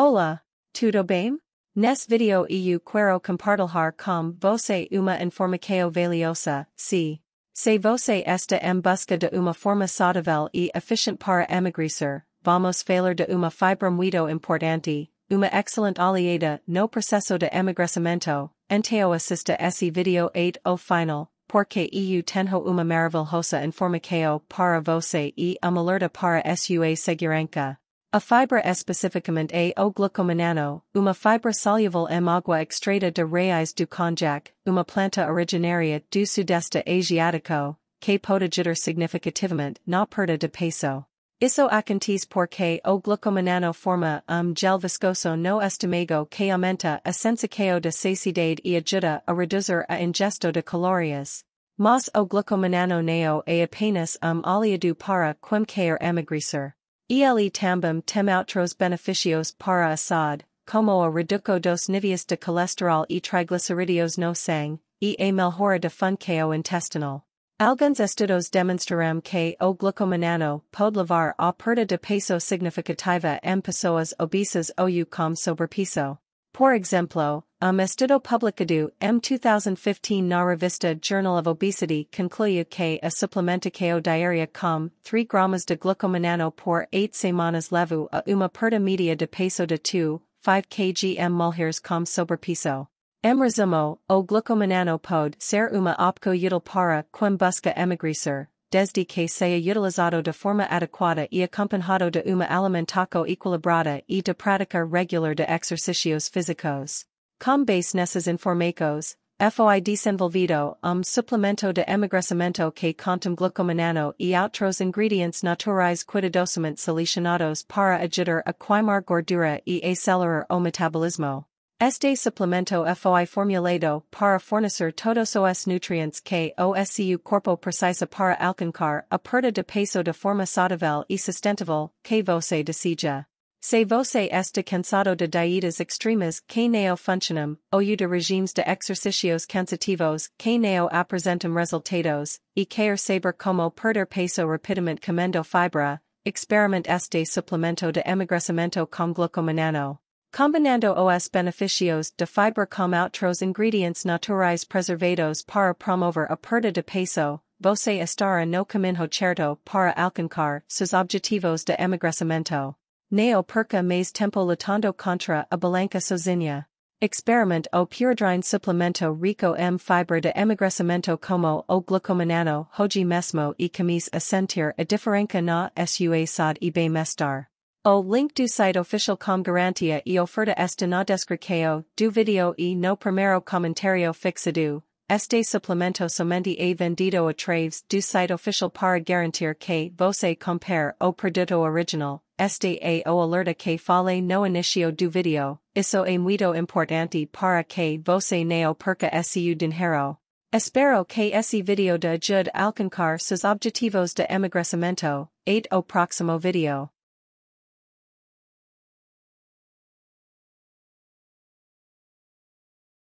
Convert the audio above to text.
Hola, tudo bem? Nes video eu quero compartilhar com você uma informação valiosa, se. Se você está em busca de uma forma saudável e eficiente para emagrecer, vamos falar de uma fibra muito importante, uma excelente aliada no processo de emagrecimento, então assista esse video 8 ao final, porque eu tenho uma maravilhosa informação para você e uma alerta para sua segurança. A fibra especificamente é o glucomanano, uma fibra solúvel em água extraída de raiz do konjac, uma planta originária do sudeste asiático, que pode ajudar significativamente na perda de peso. Isso acontece porque o glucomanano forma um gel viscoso no estômago que aumenta a sensação de saciedade e ajuda a reduzir a ingesta de calorias. Mas o glucomanano neo é apenas um aliado para qualquer emagrecer. Ele também tem outros benefícios para a saúde, como a redução dos níveis de colesterol e trigliceridos no sangue, e a melhora da função intestinal. Alguns estudos demonstraram que o glucomanano pode levar a perda de peso significativa em pessoas obesas ou com sobrepeso. Por exemplo, um estudo publicado em 2015 na revista Journal of Obesity concluiu que a suplementação diária com 3 gramas de glucomanano por 8 semanas levou a uma perda média de peso de 2, 5 kg em mulheres com sobrepeso. Em resumo, o glucomanano pode ser uma opção útil para quem busca emagrecer, desde que seja utilizado de forma adequada e acompanhado de uma alimentação equilibrada e de prática regular de exercícios físicos. Com base nessas informações, foi desenvolvido um suplemento de emagrecimento que contém glucomanano e outros ingredientes naturais cuidadosamente selecionados para ajudar a queimar gordura e acelerar o metabolismo. Este suplemento foi formulado para fornecer todos os nutrientes que o seu corpo precisa para alcançar a perda de peso de forma saudável e sustentável que você deseja. Se você está cansado de dietas extremas que não funcionam, ou de regimes de exercícios cansativos que não apresentam resultados, e quer saber como perder peso rapidamente comendo fibra, experimente este suplemento de emagrecimento com glucomanano. Combinando os benefícios de fibra com outros ingredientes naturais preservados para promover a perda de peso, você estará no caminho certo para alcançar seus objetivos de emagrecimento. Neo perca mais tempo lutando contra a balanca sozinha. Experiment o Purodrine suplemento rico m fibra de emagrecimento como o glucomanano hoje mesmo e camis a sentir a diferença na sua saúde e bem-estar. O link do site official com garantia e oferta esta na descrição do video e no primeiro comentário fixado. Este suplemento somente é vendido a través do site official para garantir que você compare o produto original. Este é o alerta que fale no inicio do video. Isso é muito importante para que você não perca seu dinheiro. Espero que esse video de ajude alcançar seus objetivos de emagrecimento. 8 o próximo video.